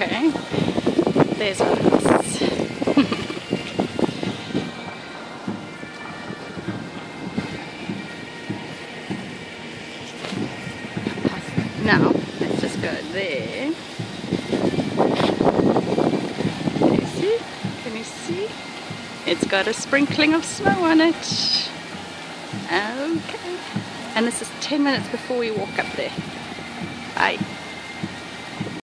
Okay. there's one. now, let's just go there. Can you see? Can you see? It's got a sprinkling of snow on it. Okay. And this is 10 minutes before we walk up there. Bye.